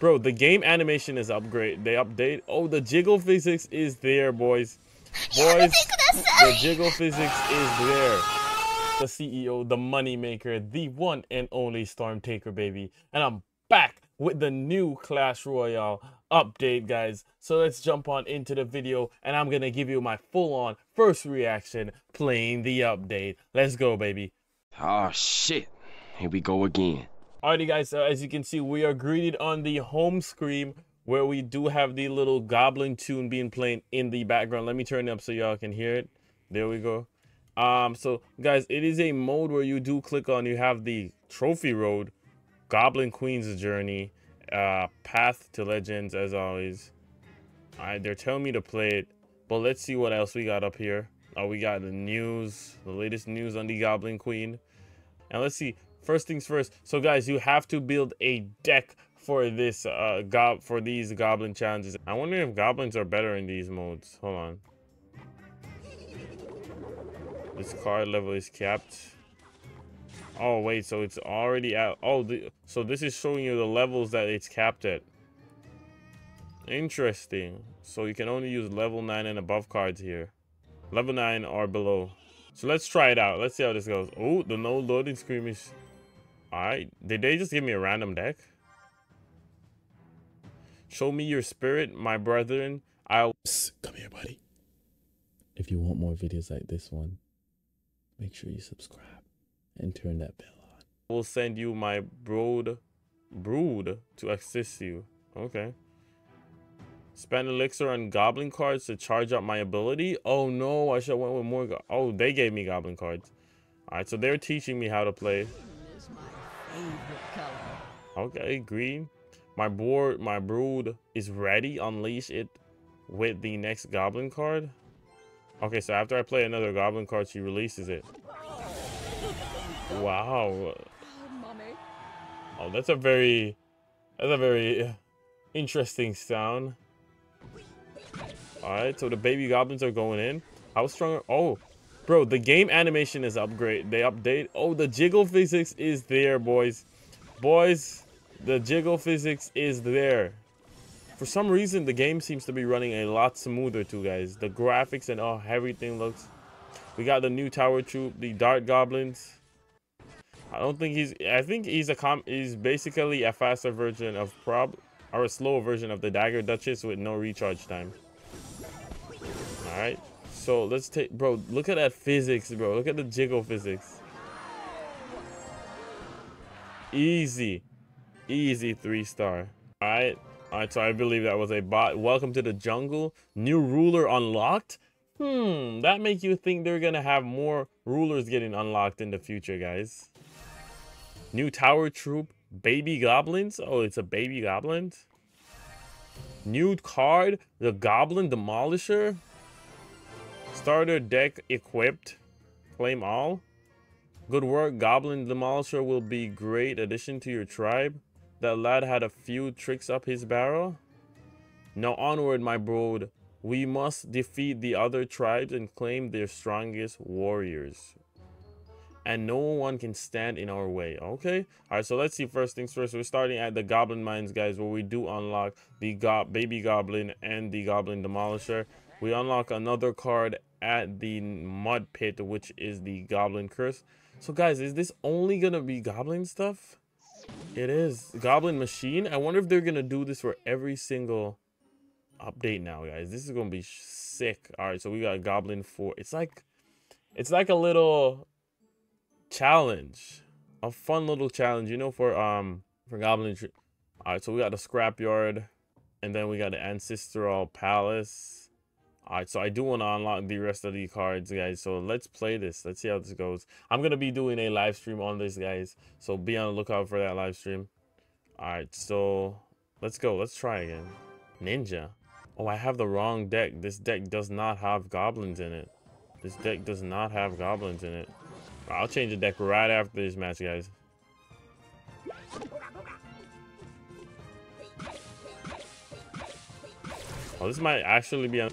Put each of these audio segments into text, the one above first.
Bro, the game animation is upgrade. They update. Oh, the jiggle physics is there, boys. Boys, the jiggle physics is there. The CEO, the money maker, the one and only Storm Taker, baby. And I'm back with the new Clash Royale update, guys. So let's jump on into the video, and I'm going to give you my full-on first reaction playing the update. Let's go, baby. Oh, shit. Here we go again. Alrighty guys, uh, as you can see, we are greeted on the home screen where we do have the little goblin tune being playing in the background. Let me turn it up so y'all can hear it. There we go. Um, so guys, it is a mode where you do click on, you have the trophy road, Goblin Queen's journey, uh, path to legends as always. Alright, they're telling me to play it, but let's see what else we got up here. Oh, we got the news, the latest news on the Goblin Queen. And let's see, first things first. So guys, you have to build a deck for this uh gob for these goblin challenges. I wonder if goblins are better in these modes. Hold on. This card level is capped. Oh wait, so it's already out. Oh, the, so this is showing you the levels that it's capped at. Interesting. So you can only use level 9 and above cards here. Level 9 or below. So let's try it out. Let's see how this goes. Oh, the no loading screen is Alright, did they just give me a random deck? Show me your spirit, my brethren. I'll... Psst, come here, buddy. If you want more videos like this one, make sure you subscribe and turn that bell on. I will send you my brood, brood to assist you. Okay. Spend elixir on goblin cards to charge up my ability. Oh no, I should have went with more. oh, they gave me goblin cards. All right, so they're teaching me how to play. Okay, green. My board, my brood is ready. Unleash it with the next goblin card. Okay, so after I play another goblin card, she releases it. Wow. Oh, that's a very, that's a very interesting sound. All right, so the baby goblins are going in. How strong? Oh, Bro, the game animation is upgrade. They update. Oh, the jiggle physics is there, boys. Boys, the jiggle physics is there. For some reason, the game seems to be running a lot smoother too, guys. The graphics and all, everything looks... We got the new tower troop, the dart goblins. I don't think he's... I think he's a com... He's basically a faster version of prob... Or a slower version of the dagger duchess with no recharge time. Alright. So let's take, bro, look at that physics, bro. Look at the jiggle physics. Easy. Easy three star. All right. All right, so I believe that was a bot. Welcome to the jungle. New ruler unlocked. Hmm, that makes you think they're going to have more rulers getting unlocked in the future, guys. New tower troop. Baby goblins. Oh, it's a baby goblin. New card. The goblin demolisher. Starter deck equipped. Claim all. Good work. Goblin Demolisher will be great addition to your tribe. That lad had a few tricks up his barrel. Now onward, my brood. We must defeat the other tribes and claim their strongest warriors. And no one can stand in our way. Okay? Alright, so let's see first things first. We're starting at the Goblin Mines, guys, where we do unlock the go Baby Goblin and the Goblin Demolisher. We unlock another card at the mud pit, which is the goblin curse. So guys, is this only gonna be goblin stuff? It is. Goblin machine. I wonder if they're gonna do this for every single update now, guys. This is gonna be sick. Alright, so we got Goblin 4. It's like it's like a little challenge. A fun little challenge, you know, for um for Goblin Alright, so we got the scrapyard, and then we got the ancestral palace. Alright, so I do want to unlock the rest of the cards, guys. So let's play this. Let's see how this goes. I'm going to be doing a live stream on this, guys. So be on the lookout for that live stream. Alright, so let's go. Let's try again. Ninja. Oh, I have the wrong deck. This deck does not have goblins in it. This deck does not have goblins in it. I'll change the deck right after this match, guys. Oh, this might actually be.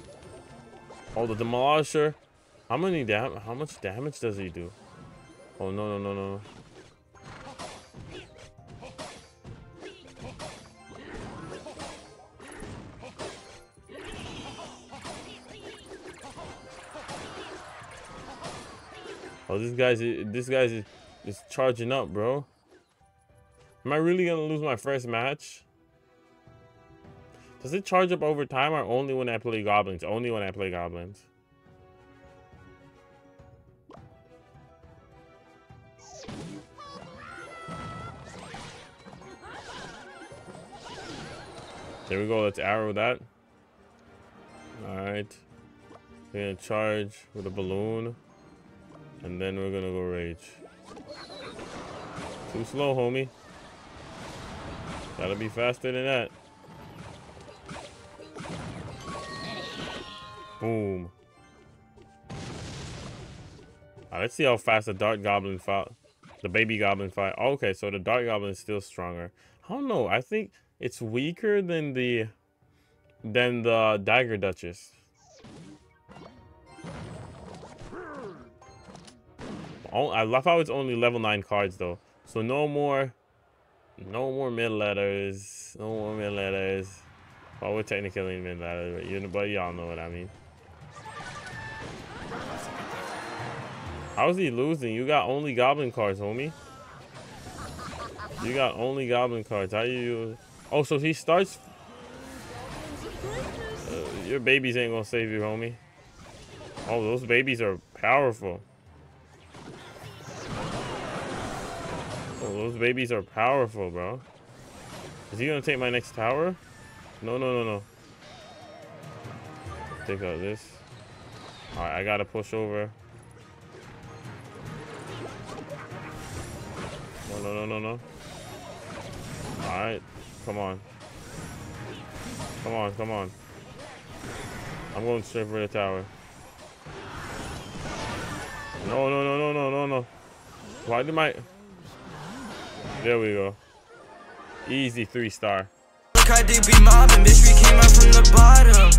Oh, the demolisher. How many dam? How much damage does he do? Oh no no no no. Oh, this guy's this guy's is, is charging up, bro. Am I really gonna lose my first match? Does it charge up over time or only when I play goblins? Only when I play goblins. There we go. Let's arrow that. Alright. We're gonna charge with a balloon. And then we're gonna go rage. Too slow, homie. Gotta be faster than that. Boom. Right, let's see how fast the Dart Goblin fight. The Baby Goblin fight. Oh, okay, so the Dart Goblin is still stronger. I don't know. I think it's weaker than the than the Dagger Duchess. Oh, I love how it's only level 9 cards though. So no more no more mid ladders. No more mid ladders. Well, we're technically mid ladders, but you but y'all know what I mean. How is he losing? You got only goblin cards, homie. You got only goblin cards. How you Oh, so he starts... Uh, your babies ain't gonna save you, homie. Oh, those babies are powerful. Oh, those babies are powerful, bro. Is he gonna take my next tower? No, no, no, no. Take out this. Alright, I gotta push over. No, no, no, no. Alright. Come on. Come on, come on. I'm going straight for the tower. No, no, no, no, no, no, no. Why did my... There we go. Easy three star. Look how deep we mobbing, bitch, we came up from the bottom.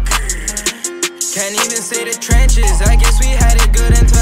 Can't even say the trenches. I guess we had it good until